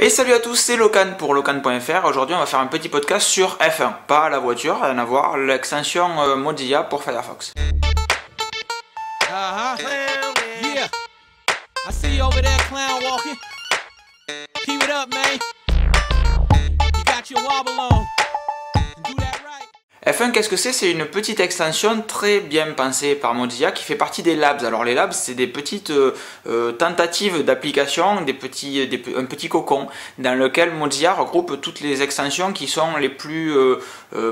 Et salut à tous, c'est Locan pour locan.fr. Aujourd'hui, on va faire un petit podcast sur F1, pas la voiture, rien à voir, l'extension euh, Mozilla pour Firefox. F1, qu'est-ce que c'est? C'est une petite extension très bien pensée par Mozilla qui fait partie des labs. Alors les labs, c'est des petites euh, euh, tentatives d'application, des petits, des, un petit cocon dans lequel Mozilla regroupe toutes les extensions qui sont les plus euh,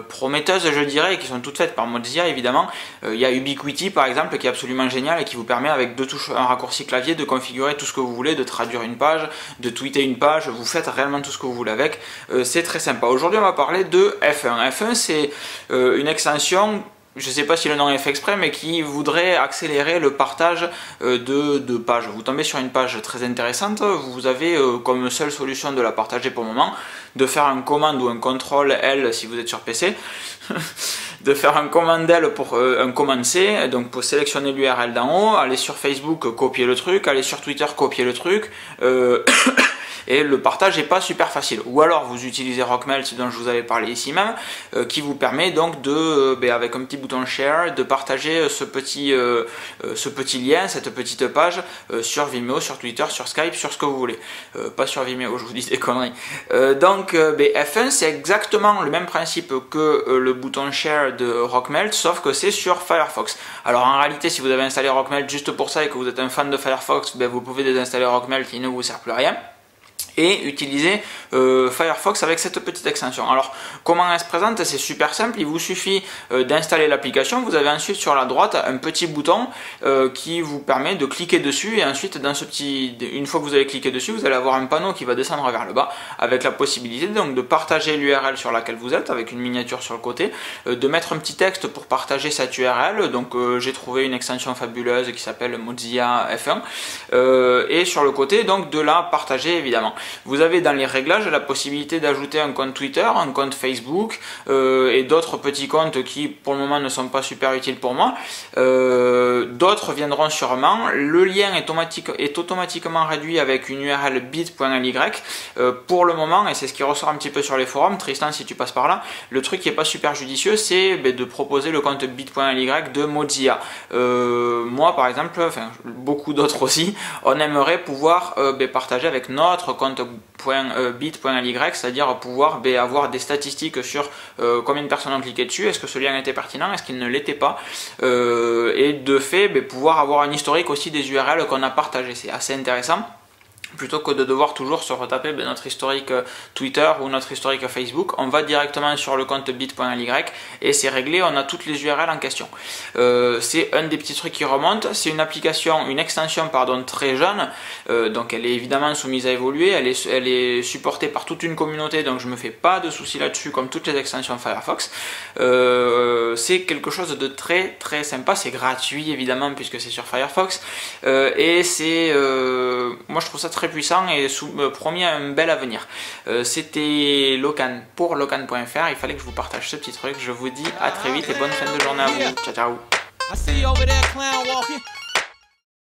prometteuses, je dirais, et qui sont toutes faites par Mozilla évidemment. Il y a Ubiquiti par exemple qui est absolument génial et qui vous permet avec deux touches, un raccourci clavier de configurer tout ce que vous voulez, de traduire une page, de tweeter une page. Vous faites réellement tout ce que vous voulez avec. c'est très sympa. Aujourd'hui, on va parler de F1. F1, c'est euh, une extension je ne sais pas si le nom est fait exprès, mais qui voudrait accélérer le partage euh, de, pages. Vous tombez sur une page très intéressante, vous avez euh, comme seule solution de la partager pour le moment, de faire un commande ou un contrôle L si vous êtes sur PC, de faire un commande L pour un commande C, donc pour sélectionner l'URL d'en haut, aller sur Facebook, copier le truc, aller sur Twitter, copier le truc, et le partage n'est pas super facile. Ou alors vous utilisez Rockmelt dont je vous avais parlé ici même, euh, qui vous permet donc de, euh, ben, avec un petit bouton share, de partager euh, ce petit, ce petit lien, cette petite page sur Vimeo, sur Twitter, sur Skype, sur ce que vous voulez. pas sur Vimeo, je vous dis des conneries. donc ben, F1 c'est exactement le même principe que le bouton share de Rockmelt, sauf que c'est sur Firefox. Alors en réalité, si vous avez installé Rockmelt juste pour ça et que vous êtes un fan de Firefox, ben, vous pouvez désinstaller Rockmelt, il ne vous sert plus à rien et utiliser euh, Firefox avec cette petite extension. Alors comment elle se présente C'est super simple, il vous suffit euh, d'installer l'application, vous avez ensuite sur la droite un petit bouton euh, qui vous permet de cliquer dessus et ensuite dans ce petit une fois que vous avez cliqué dessus, vous allez avoir un panneau qui va descendre vers le bas avec la possibilité donc de partager l'URL sur laquelle vous êtes avec une miniature sur le côté, de mettre un petit texte pour partager cette URL. Donc j'ai trouvé une extension fabuleuse qui s'appelle Mozilla F1 et sur le côté donc de la partager évidemment. Vous avez dans les réglages la possibilité d'ajouter un compte Twitter, un compte Facebook euh, et d'autres petits comptes qui pour le moment ne sont pas super utiles pour moi. Euh, d'autres viendront sûrement. Le lien est, automatiquement réduit avec une URL bit.ly. Euh, pour le moment, et c'est ce qui ressort un petit peu sur les forums, Tristan si tu passes par là, le truc qui est pas super judicieux, c'est ben, de proposer le compte bit.ly de Mozilla. Moi par exemple, beaucoup d'autres aussi, on aimerait pouvoir ben, partager avec notre compte euh, bit.ly, c'est-à-dire pouvoir ben, avoir des statistiques sur euh, combien de personnes ont cliqué dessus, est-ce que ce lien était pertinent, est-ce qu'il ne l'était pas, euh, et de fait ben, pouvoir avoir un historique aussi des URL qu'on a partagé. C'est assez intéressant plutôt que de devoir toujours se retaper ben, notre historique euh, Twitter ou notre historique Facebook, on va directement sur le compte bit.ly et c'est réglé, on a toutes les URL en question. Euh, c'est un des petits trucs qui remonte, c'est une application, une extension pardon très jeune, euh, donc elle est évidemment soumise à évoluer, elle est, elle est supportée par toute une communauté, donc je me fais pas de soucis là-dessus comme toutes les extensions Firefox. c'est quelque chose de très très sympa, c'est gratuit évidemment puisque c'est sur Firefox et c'est, moi je trouve ça très puissant et sous, euh, promis un bel avenir. Euh, c'était Locan pour locan.fr. Il fallait que je vous partage ce petit truc. Je vous dis à très vite et bonne fin de journée à vous. Ciao ciao.